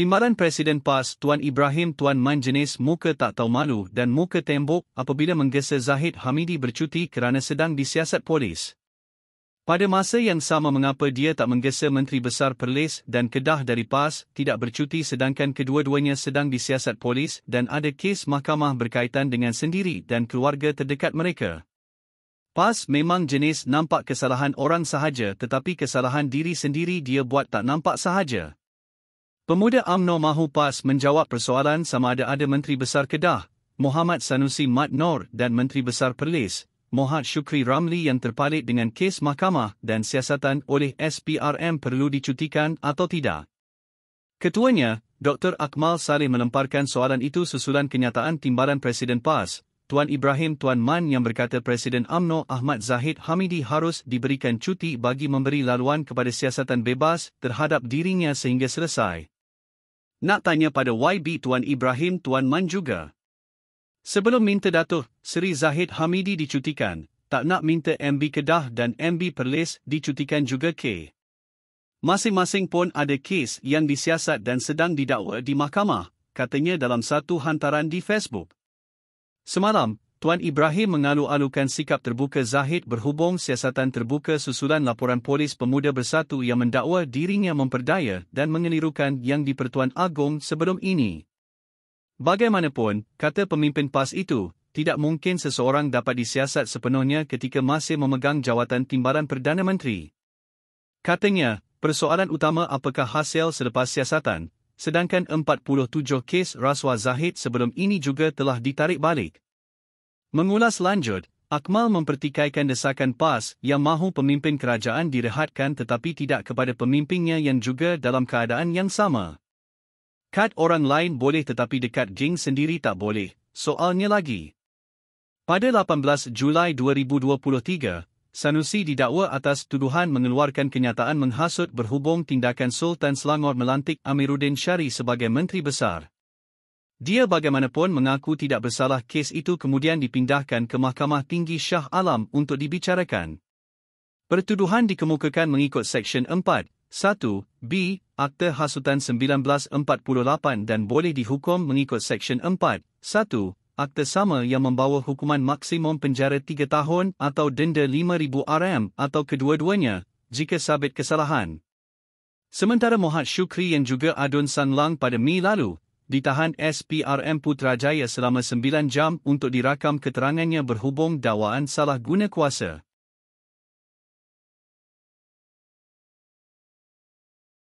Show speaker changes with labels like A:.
A: Timbalan Presiden PAS Tuan Ibrahim Tuan Man jenis muka tak tahu malu dan muka tembok apabila menggesa Zahid Hamidi bercuti kerana sedang disiasat polis. Pada masa yang sama mengapa dia tak menggesa Menteri Besar Perlis dan Kedah dari PAS tidak bercuti sedangkan kedua-duanya sedang disiasat polis dan ada kes mahkamah berkaitan dengan sendiri dan keluarga terdekat mereka. PAS memang jenis nampak kesalahan orang sahaja tetapi kesalahan diri sendiri dia buat tak nampak sahaja. Pemuda AMNO mahu PAS menjawab persoalan sama ada ada Menteri Besar Kedah, Muhammad Sanusi Mat Nor dan Menteri Besar Perlis, Mohad Shukri Ramli yang terpalit dengan kes mahkamah dan siasatan oleh SPRM perlu dicutikan atau tidak. Ketuanya, Dr. Akmal Saleh melemparkan soalan itu susulan kenyataan timbalan Presiden PAS, Tuan Ibrahim Tuan Man yang berkata Presiden AMNO Ahmad Zahid Hamidi harus diberikan cuti bagi memberi laluan kepada siasatan bebas terhadap dirinya sehingga selesai. Nak tanya pada YB Tuan Ibrahim Tuan Man juga. Sebelum minta Datuk Seri Zahid Hamidi dicutikan, tak nak minta MB Kedah dan MB Perlis dicutikan juga ke. Masing-masing pun ada kes yang disiasat dan sedang didakwa di mahkamah, katanya dalam satu hantaran di Facebook. Semalam, Tuan Ibrahim mengalu-alukan sikap terbuka Zahid berhubung siasatan terbuka susulan laporan polis pemuda bersatu yang mendakwa dirinya memperdaya dan mengelirukan yang di Pertuan Agong sebelum ini. Bagaimanapun, kata pemimpin PAS itu, tidak mungkin seseorang dapat disiasat sepenuhnya ketika masih memegang jawatan timbalan Perdana Menteri. Katanya, persoalan utama apakah hasil selepas siasatan, sedangkan 47 kes rasuah Zahid sebelum ini juga telah ditarik balik. Mengulas lanjut, Akmal mempertikaikan desakan PAS yang mahu pemimpin kerajaan direhatkan tetapi tidak kepada pemimpinnya yang juga dalam keadaan yang sama. Kad orang lain boleh tetapi dekat geng sendiri tak boleh, soalnya lagi. Pada 18 Julai 2023, Sanusi didakwa atas tuduhan mengeluarkan kenyataan menghasut berhubung tindakan Sultan Selangor melantik Amiruddin Syari sebagai Menteri Besar. Dia bagaimanapun mengaku tidak bersalah kes itu kemudian dipindahkan ke Mahkamah Tinggi Shah Alam untuk dibicarakan. Pertuduhan dikemukakan mengikut Seksyen 4, 1, B, Akta Hasutan 1948 dan boleh dihukum mengikut Seksyen 4, 1, Akta sama yang membawa hukuman maksimum penjara 3 tahun atau denda 5,000 RM atau kedua-duanya, jika sabit kesalahan. Sementara Mohad Syukri yang juga adun Sanlang pada Mei lalu, ditahan SPRM Putrajaya selama 9 jam untuk dirakam keterangannya berhubung dakwaan salah guna kuasa.